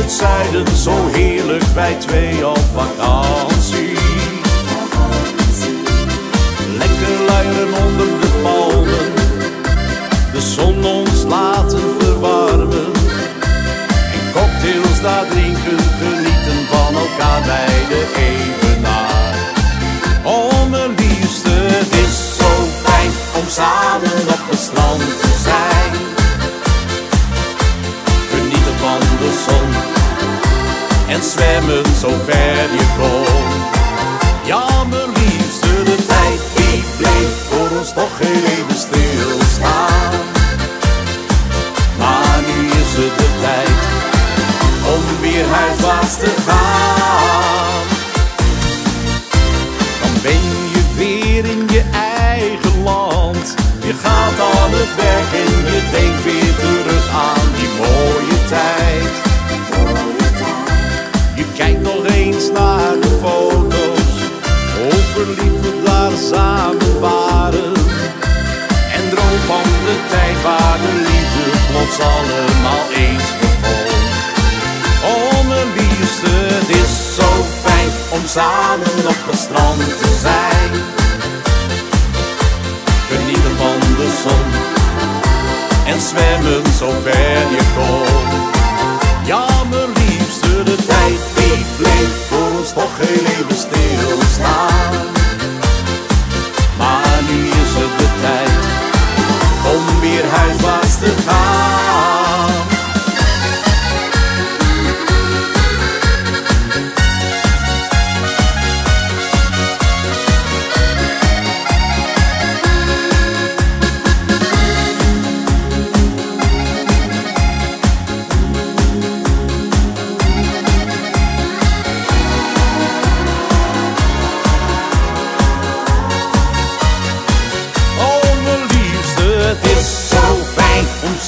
het zuiden, zo heerlijk wij twee op vakantie. Lekker luieren onder de palmen, de zon ons laten verwarmen. En cocktails daar drinken, genieten van elkaar bij de evenaar. Oh mijn liefste, is zo fijn om samen en zwemmen zo ver je kon. Ja, liefste, de tijd die bleef voor ons toch heel even stilstaan. Maar nu is het de tijd om weer huiswaarts te gaan. Dan ben je weer in je eigen land. Je gaat aan het werk en je denkt samen waren. En droom van de tijd waar de liefde plots allemaal eens begon. Oh mijn liefste, het is zo fijn om samen op het strand te zijn. Genieten van de zon en zwemmen zo ver je kon. Huiswaarts te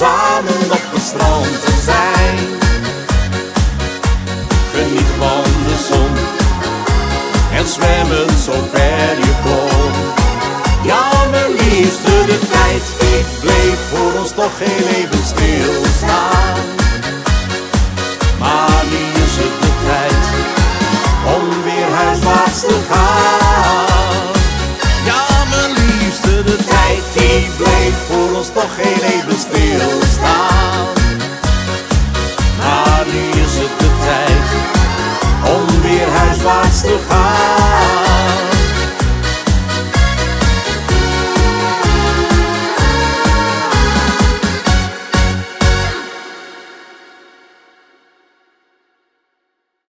samen op het strand te zijn. Geniet van de zon en zwemmen zo ver je kon. Ja mijn liefste, de tijd die bleef voor ons toch heel even stilstaan.